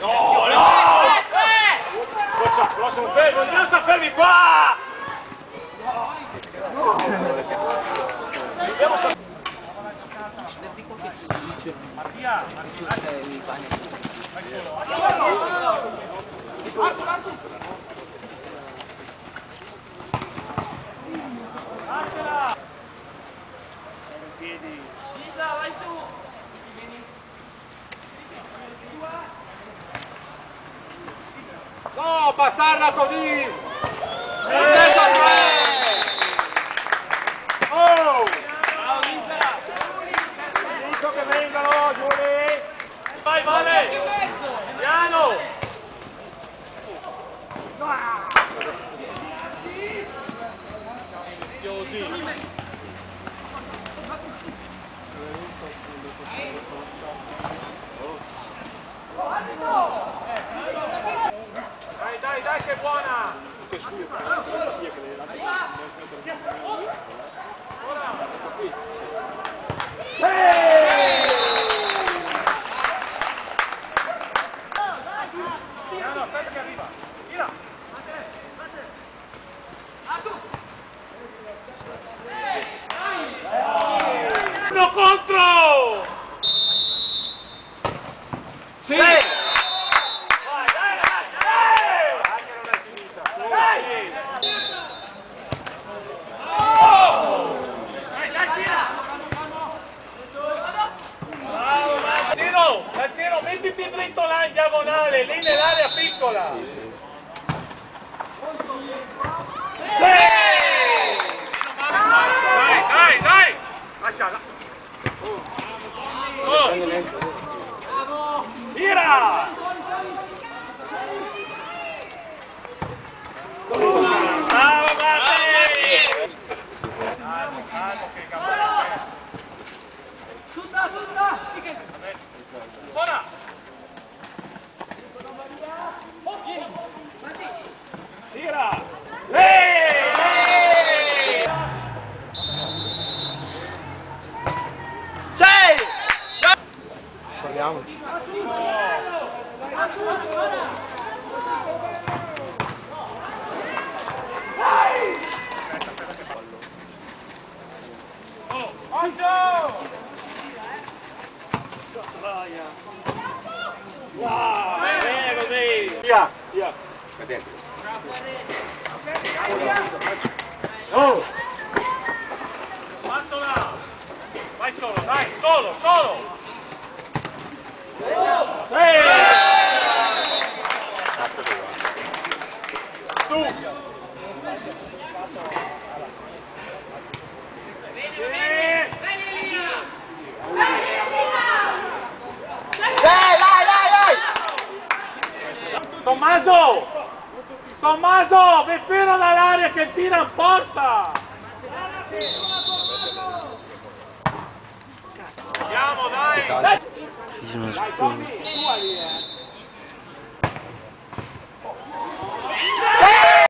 No, no! Fermi qua! Mattia, lasciala! Piedi. No, passarla così! Eh! Oh! Ciao Lisa! Dico che vengano, Giuli! Vai, Vale! Piano! Deliziosi! Dai, dai, dai, che buona! Piano, aspetta che arriva! Tira! Uno contro! Sì! Vai, tira! Bravo, Mancino! Mancino, mettiti dritto là in diagonale, lì nell'area piccola! Sì! Tira! Oh. Oh! Mazzola! Vai solo, dai, solo, solo! Sì! Cazzo che Tu! Sì! Tommaso! Tommaso, fino dall'aria che tira in porta! Andiamo, dai! Dai,